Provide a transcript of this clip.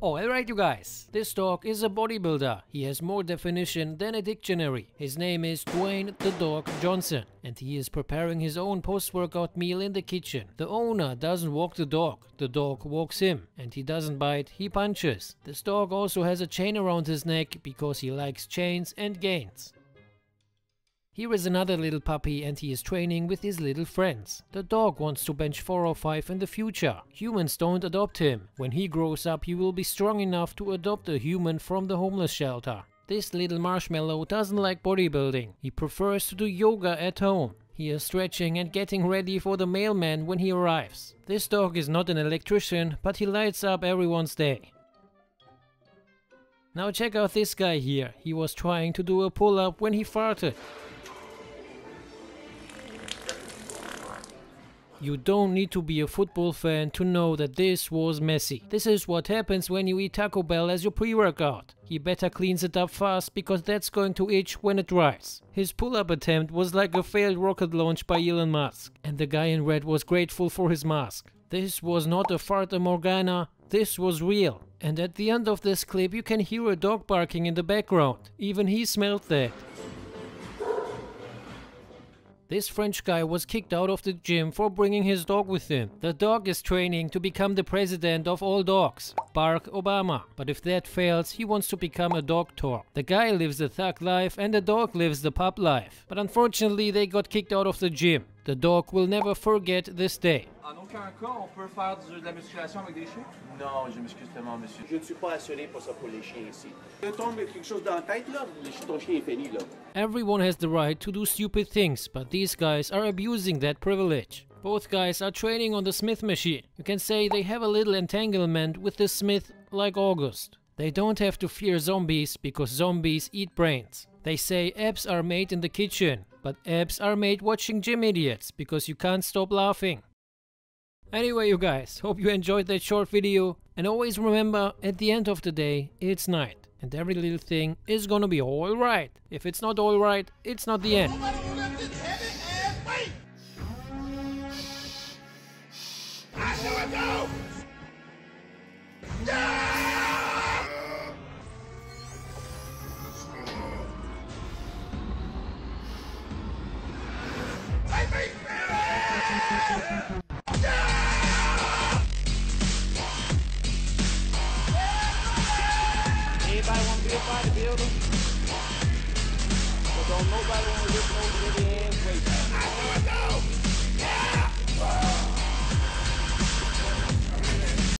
Oh, alright you guys, this dog is a bodybuilder. He has more definition than a dictionary. His name is Dwayne the Dog Johnson and he is preparing his own post-workout meal in the kitchen. The owner doesn't walk the dog, the dog walks him and he doesn't bite, he punches. This dog also has a chain around his neck because he likes chains and gains. Here is another little puppy and he is training with his little friends. The dog wants to bench 405 in the future. Humans don't adopt him. When he grows up he will be strong enough to adopt a human from the homeless shelter. This little marshmallow doesn't like bodybuilding. He prefers to do yoga at home. He is stretching and getting ready for the mailman when he arrives. This dog is not an electrician, but he lights up everyone's day. Now check out this guy here. He was trying to do a pull-up when he farted. You don't need to be a football fan to know that this was messy. This is what happens when you eat Taco Bell as your pre-workout. He better cleans it up fast because that's going to itch when it dries. His pull-up attempt was like a failed rocket launch by Elon Musk. And the guy in red was grateful for his mask. This was not a Fata Morgana, this was real. And at the end of this clip you can hear a dog barking in the background. Even he smelled that. This French guy was kicked out of the gym for bringing his dog with him. The dog is training to become the president of all dogs, Barack Obama. But if that fails, he wants to become a doctor. The guy lives the thug life and the dog lives the pup life. But unfortunately, they got kicked out of the gym. The dog will never forget this day. En aucun cas, on peut faire du- de la musculation avec des chiens? Non, je m'excuse tellement, monsieur. Je ne suis pas assuré pour ça pour les chiens ici. Te tombe quelque chose dans la tête, là, le- ton chien est fini, là. Everyone has the right to do stupid things, but these guys are abusing that privilege. Both guys are training on the Smith machine. You can say they have a little entanglement with the Smith like August. They don't have to fear zombies because zombies eat brains. They say abs are made in the kitchen, but abs are made watching gym idiots because you can't stop laughing. Anyway, you guys, hope you enjoyed that short video. And always remember, at the end of the day, it's night. And every little thing is gonna be alright. If it's not alright, it's not the end. To be a bodybuilder? But don't nobody want to lift over their hands